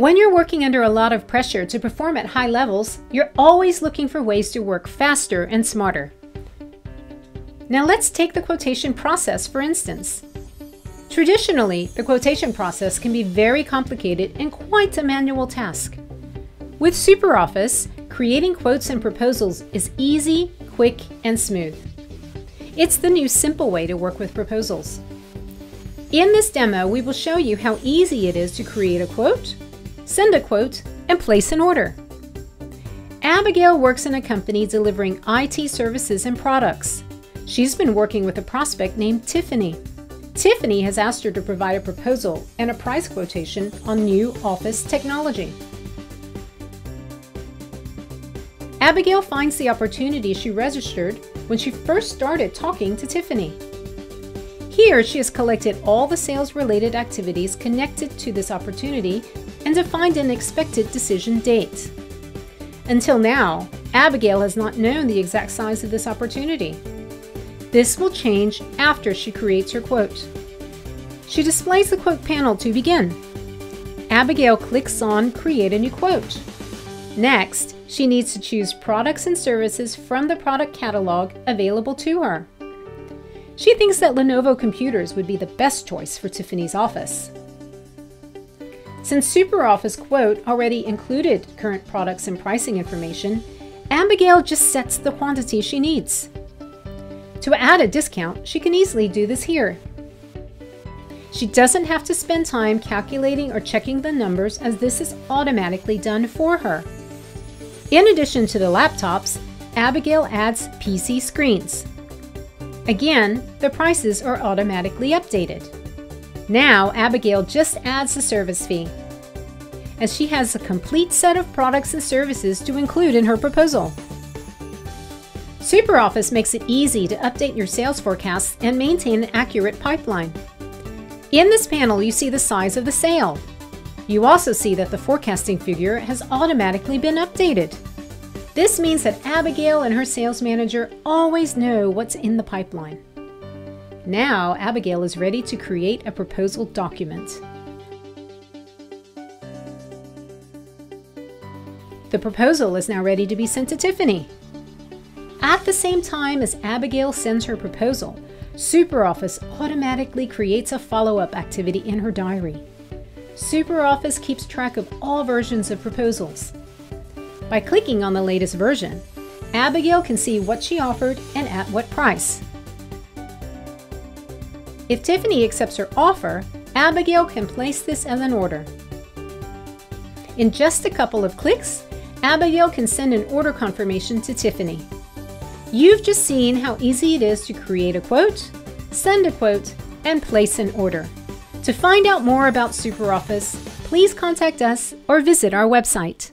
When you're working under a lot of pressure to perform at high levels, you're always looking for ways to work faster and smarter. Now let's take the quotation process for instance. Traditionally, the quotation process can be very complicated and quite a manual task. With SuperOffice, creating quotes and proposals is easy, quick, and smooth. It's the new simple way to work with proposals. In this demo, we will show you how easy it is to create a quote, send a quote, and place an order. Abigail works in a company delivering IT services and products. She's been working with a prospect named Tiffany. Tiffany has asked her to provide a proposal and a price quotation on new office technology. Abigail finds the opportunity she registered when she first started talking to Tiffany. Here, she has collected all the sales related activities connected to this opportunity and defined an expected decision date. Until now, Abigail has not known the exact size of this opportunity. This will change after she creates her quote. She displays the quote panel to begin. Abigail clicks on Create a new quote. Next, she needs to choose products and services from the product catalog available to her. She thinks that Lenovo computers would be the best choice for Tiffany's office. Since SuperOffice Quote already included current products and pricing information, Abigail just sets the quantity she needs. To add a discount, she can easily do this here. She doesn't have to spend time calculating or checking the numbers as this is automatically done for her. In addition to the laptops, Abigail adds PC screens. Again, the prices are automatically updated. Now, Abigail just adds the service fee, as she has a complete set of products and services to include in her proposal. SuperOffice makes it easy to update your sales forecasts and maintain an accurate pipeline. In this panel, you see the size of the sale. You also see that the forecasting figure has automatically been updated. This means that Abigail and her sales manager always know what's in the pipeline. Now, Abigail is ready to create a proposal document. The proposal is now ready to be sent to Tiffany. At the same time as Abigail sends her proposal, SuperOffice automatically creates a follow-up activity in her diary. SuperOffice keeps track of all versions of proposals. By clicking on the latest version, Abigail can see what she offered and at what price. If Tiffany accepts her offer, Abigail can place this as an order. In just a couple of clicks, Abigail can send an order confirmation to Tiffany. You've just seen how easy it is to create a quote, send a quote, and place an order. To find out more about SuperOffice, please contact us or visit our website.